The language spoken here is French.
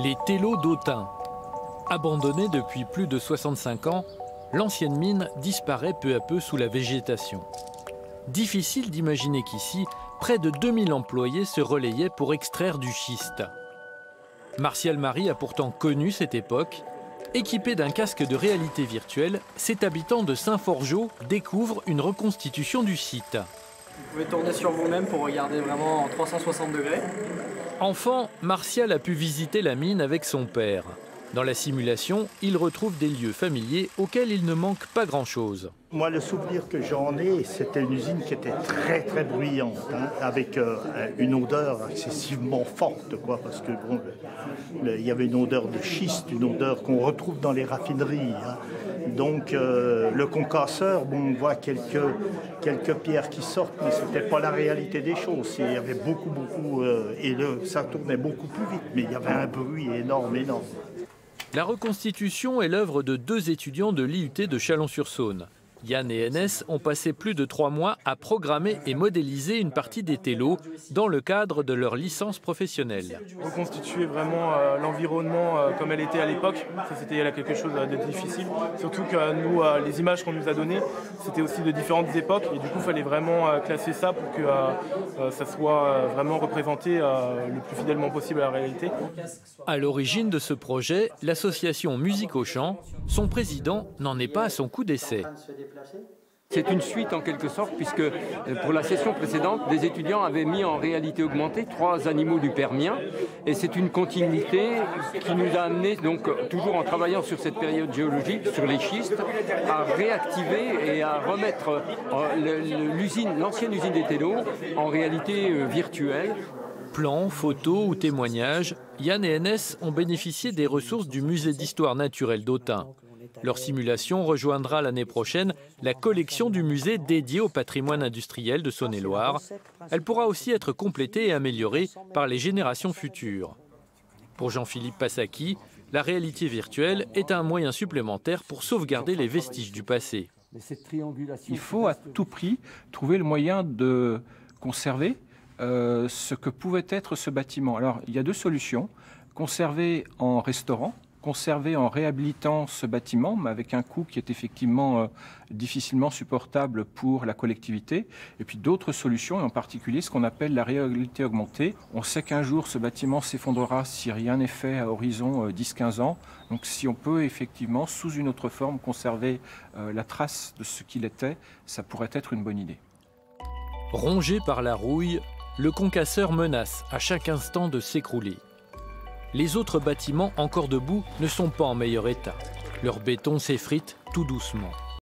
Les télos d'Autun. Abandonnée depuis plus de 65 ans, l'ancienne mine disparaît peu à peu sous la végétation. Difficile d'imaginer qu'ici, près de 2000 employés se relayaient pour extraire du schiste. Martial Marie a pourtant connu cette époque. Équipé d'un casque de réalité virtuelle, cet habitant de Saint-Forgeau découvre une reconstitution du site. Vous pouvez tourner sur vous-même pour regarder vraiment en 360 degrés. Enfant, Martial a pu visiter la mine avec son père. Dans la simulation, il retrouve des lieux familiers auxquels il ne manque pas grand-chose. Moi, le souvenir que j'en ai, c'était une usine qui était très très bruyante, hein, avec euh, une odeur excessivement forte, quoi, parce que bon, il y avait une odeur de schiste, une odeur qu'on retrouve dans les raffineries. Hein. Donc, euh, le concasseur, bon, on voit quelques, quelques pierres qui sortent, mais ce n'était pas la réalité des choses. Il y avait beaucoup, beaucoup, euh, et ça tournait beaucoup plus vite, mais il y avait un bruit énorme, énorme. La reconstitution est l'œuvre de deux étudiants de l'IUT de Chalon-sur-Saône. Yann et NS ont passé plus de trois mois à programmer et modéliser une partie des télos dans le cadre de leur licence professionnelle. Reconstituer vraiment euh, l'environnement euh, comme elle était à l'époque, c'était quelque chose de difficile. Surtout que nous, euh, les images qu'on nous a données, c'était aussi de différentes époques et du coup, il fallait vraiment classer ça pour que ça soit vraiment représenté le plus fidèlement possible à la réalité. À l'origine de ce projet, l'association Musique au Champ, son président n'en est pas à son coup d'essai. C'est une suite en quelque sorte, puisque euh, pour la session précédente, des étudiants avaient mis en réalité augmentée trois animaux du Permien, et c'est une continuité qui nous a amené, donc toujours en travaillant sur cette période géologique, sur les schistes, à réactiver et à remettre euh, l'usine, l'ancienne usine des Télos en réalité euh, virtuelle. Plans, photos ou témoignages, Yann et NS ont bénéficié des ressources du musée d'histoire naturelle d'Autun. Leur simulation rejoindra l'année prochaine la collection du musée dédié au patrimoine industriel de Saône-et-Loire. Elle pourra aussi être complétée et améliorée par les générations futures. Pour Jean-Philippe Passaki, la réalité virtuelle est un moyen supplémentaire pour sauvegarder les vestiges du passé. Il faut à tout prix trouver le moyen de conserver euh, ce que pouvait être ce bâtiment. Alors, il y a deux solutions. Conserver en restaurant, conserver en réhabilitant ce bâtiment, mais avec un coût qui est effectivement euh, difficilement supportable pour la collectivité. Et puis d'autres solutions, et en particulier ce qu'on appelle la réalité augmentée. On sait qu'un jour ce bâtiment s'effondrera si rien n'est fait à horizon 10-15 euh, ans. Donc si on peut effectivement, sous une autre forme, conserver euh, la trace de ce qu'il était, ça pourrait être une bonne idée. Rongé par la rouille, le concasseur menace à chaque instant de s'écrouler les autres bâtiments encore debout ne sont pas en meilleur état. Leur béton s'effrite tout doucement.